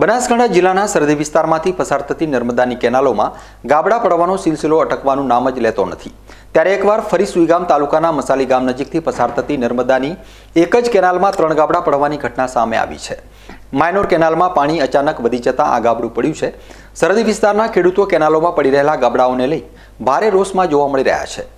બનાસકાંઠા જિલ્લાના સરહદી વિસ્તારમાંથી પસાર થતી નર્મદાની કેનાલોમાં ગાબડા પડવાનો સિલસિલો અટકવાનું નામ જ લેતો નથી. ત્યારે એકવાર ફરી સુઈગામ તાલુકાના મસાલી ગામ નજીકથી પસાર થતી નર્મદાની એક જ કેનાલમાં ત્રણ ગાબડા પડવાની ઘટના સામે આવી છે. માઇનોર કેનાલમાં પાણી અચાનક વધી જતાં આ ગાબડું પડ્યું છે. સરહદી વિસ્તારના ખેડૂતો કેનાલોમાં પડી રહેલા ગાબડાઓને લઈ ભારે રોષમાં જોવા મળી રહ્યા છે.